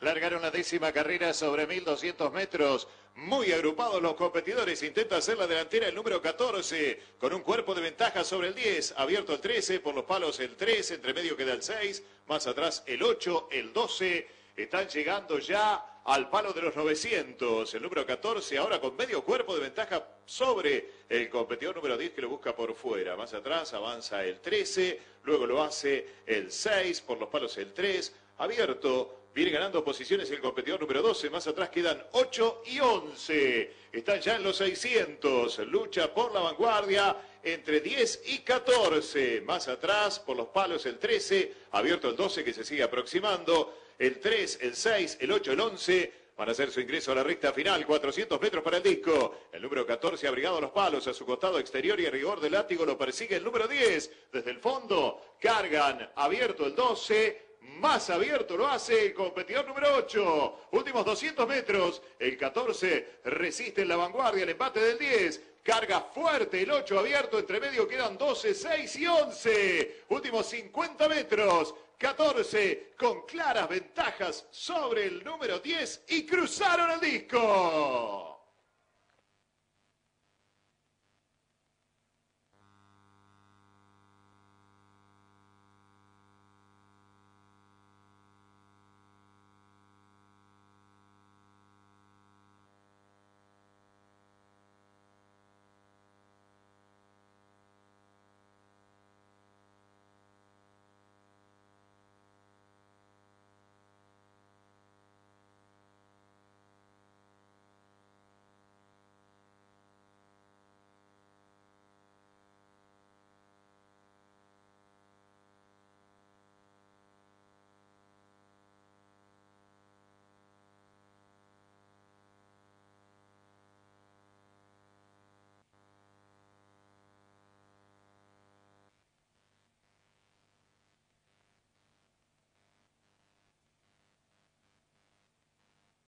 Largaron la décima carrera sobre 1200 metros. Muy agrupados los competidores. Intenta hacer la delantera el número 14 con un cuerpo de ventaja sobre el 10. Abierto el 13, por los palos el 3, entre medio queda el 6, más atrás el 8, el 12. Están llegando ya al palo de los 900. El número 14 ahora con medio cuerpo de ventaja sobre el competidor número 10 que lo busca por fuera. Más atrás avanza el 13, luego lo hace el 6, por los palos el 3. Abierto Viene ganando posiciones el competidor número 12. Más atrás quedan 8 y 11. Están ya en los 600. Lucha por la vanguardia entre 10 y 14. Más atrás, por los palos, el 13. Abierto el 12 que se sigue aproximando. El 3, el 6, el 8, el 11. Van a hacer su ingreso a la recta final. 400 metros para el disco. El número 14 abrigado a los palos. A su costado exterior y a rigor del látigo lo persigue el número 10. Desde el fondo cargan. Abierto el 12 más abierto lo hace el competidor número 8. Últimos 200 metros. El 14 resiste en la vanguardia el empate del 10. Carga fuerte el 8 abierto. Entre medio quedan 12, 6 y 11. Últimos 50 metros. 14 con claras ventajas sobre el número 10 y cruzaron el disco.